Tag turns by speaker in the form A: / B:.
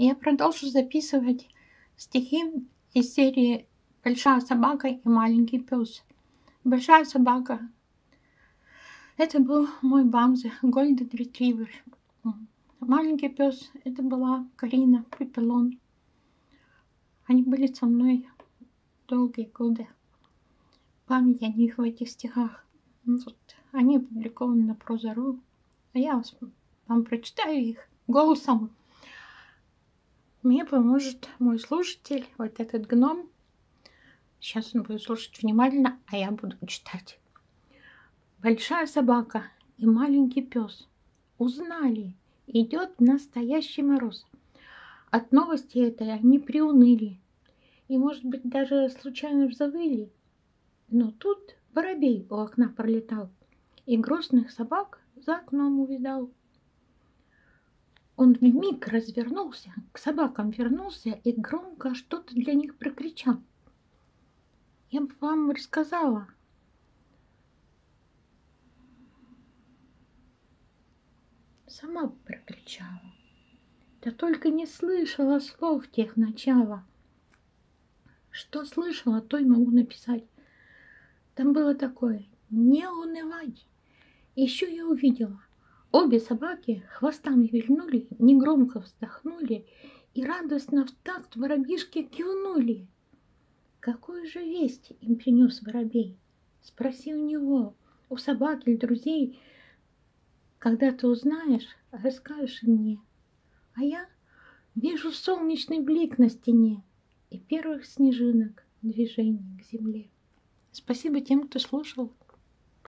A: Я продолжу записывать стихи из серии «Большая собака и маленький пес». Большая собака – это был мой Бамзе, Golden Retriever. Маленький пес – это была Карина Пепелон. Они были со мной долгие годы. Память о них в этих стихах. Вот. Они опубликованы на Прозору. А я вам прочитаю их голосом мне поможет мой слушатель, вот этот гном. Сейчас он будет слушать внимательно, а я буду читать. Большая собака и маленький пес узнали, идет настоящий мороз. От новости этой они приуныли и, может быть, даже случайно завыли. Но тут воробей у окна пролетал и грустных собак за окном увидал. Он в миг развернулся, к собакам вернулся и громко что-то для них прокричал. Я бы вам рассказала. Сама прокричала. Да только не слышала слов тех начала. Что слышала, то и могу написать. Там было такое «Не унывай». Еще я увидела Обе собаки хвостами вильнули, негромко вздохнули и радостно в такт воробишки кивнули. Какую же весть им принес воробей? Спроси у него, у собаки или друзей. Когда ты узнаешь, расскажешь мне. А я вижу солнечный блик на стене и первых снежинок движений к земле. Спасибо тем, кто слушал.